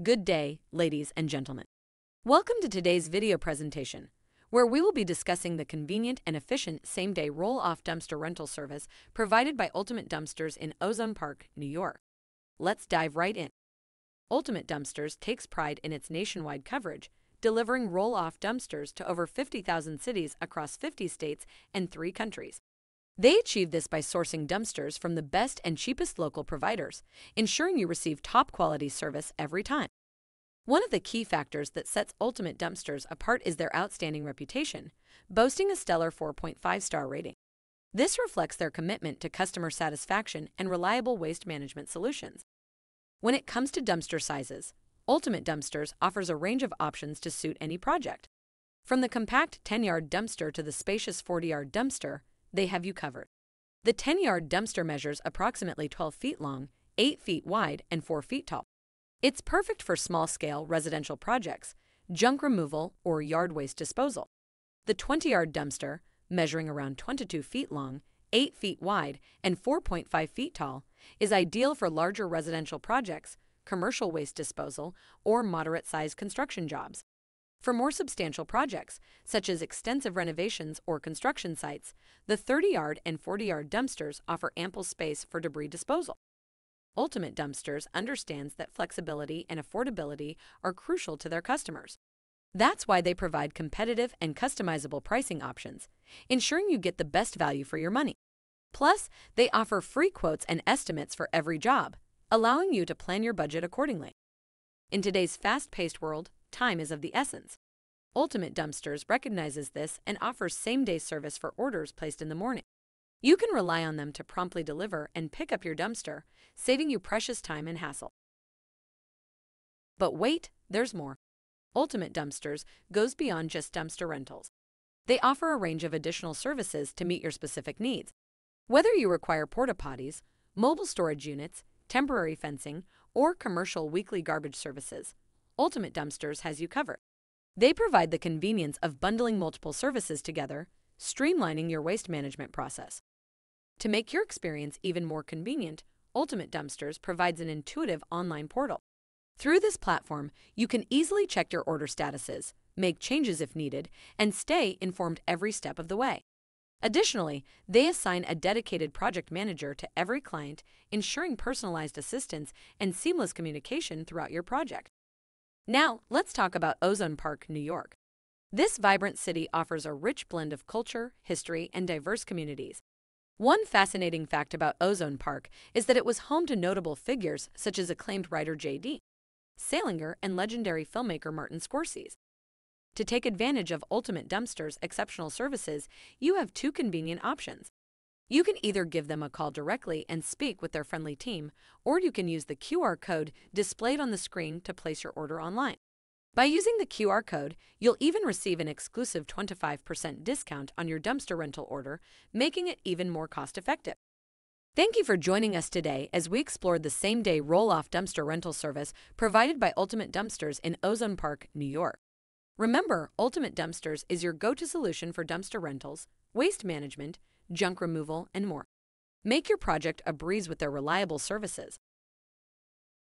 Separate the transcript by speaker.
Speaker 1: Good day, ladies and gentlemen. Welcome to today's video presentation, where we will be discussing the convenient and efficient same-day roll-off dumpster rental service provided by Ultimate Dumpsters in Ozone Park, New York. Let's dive right in. Ultimate Dumpsters takes pride in its nationwide coverage, delivering roll-off dumpsters to over 50,000 cities across 50 states and 3 countries. They achieve this by sourcing dumpsters from the best and cheapest local providers, ensuring you receive top quality service every time. One of the key factors that sets Ultimate Dumpsters apart is their outstanding reputation, boasting a stellar 4.5 star rating. This reflects their commitment to customer satisfaction and reliable waste management solutions. When it comes to dumpster sizes, Ultimate Dumpsters offers a range of options to suit any project. From the compact 10 yard dumpster to the spacious 40 yard dumpster, they have you covered. The 10 yard dumpster measures approximately 12 feet long, 8 feet wide, and 4 feet tall. It's perfect for small scale residential projects, junk removal, or yard waste disposal. The 20 yard dumpster, measuring around 22 feet long, 8 feet wide, and 4.5 feet tall, is ideal for larger residential projects, commercial waste disposal, or moderate sized construction jobs. For more substantial projects, such as extensive renovations or construction sites, the 30 yard and 40 yard dumpsters offer ample space for debris disposal. Ultimate Dumpsters understands that flexibility and affordability are crucial to their customers. That's why they provide competitive and customizable pricing options, ensuring you get the best value for your money. Plus, they offer free quotes and estimates for every job, allowing you to plan your budget accordingly. In today's fast paced world, time is of the essence. Ultimate Dumpsters recognizes this and offers same day service for orders placed in the morning. You can rely on them to promptly deliver and pick up your dumpster, saving you precious time and hassle. But wait, there's more. Ultimate Dumpsters goes beyond just dumpster rentals. They offer a range of additional services to meet your specific needs. Whether you require porta potties, mobile storage units, temporary fencing, or commercial weekly garbage services, Ultimate Dumpsters has you covered. They provide the convenience of bundling multiple services together, streamlining your waste management process. To make your experience even more convenient, Ultimate Dumpsters provides an intuitive online portal. Through this platform, you can easily check your order statuses, make changes if needed, and stay informed every step of the way. Additionally, they assign a dedicated project manager to every client, ensuring personalized assistance and seamless communication throughout your project. Now, let's talk about Ozone Park, New York. This vibrant city offers a rich blend of culture, history, and diverse communities. One fascinating fact about Ozone Park is that it was home to notable figures such as acclaimed writer J.D. Salinger and legendary filmmaker Martin Scorsese. To take advantage of Ultimate Dumpster's exceptional services, you have two convenient options. You can either give them a call directly and speak with their friendly team, or you can use the QR code displayed on the screen to place your order online. By using the QR code, you'll even receive an exclusive 25% discount on your dumpster rental order, making it even more cost effective. Thank you for joining us today as we explored the same day roll off dumpster rental service provided by Ultimate Dumpsters in Ozone Park, New York. Remember, Ultimate Dumpsters is your go to solution for dumpster rentals, waste management, junk removal, and more. Make your project a breeze with their reliable services.